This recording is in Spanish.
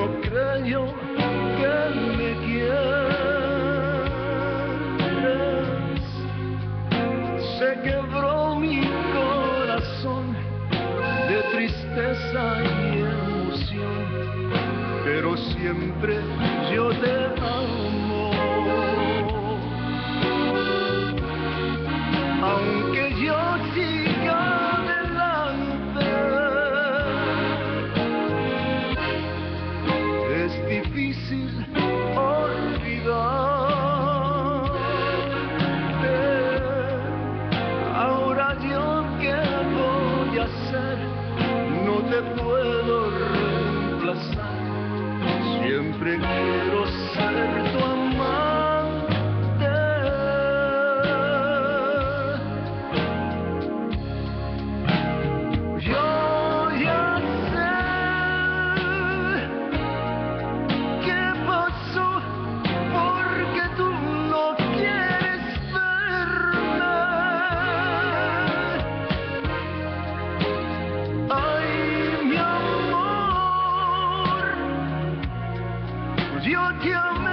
no creo que me quieras. Se quebró mi corazón de tristeza y emoción, pero siempre yo te amo. you'll kill me.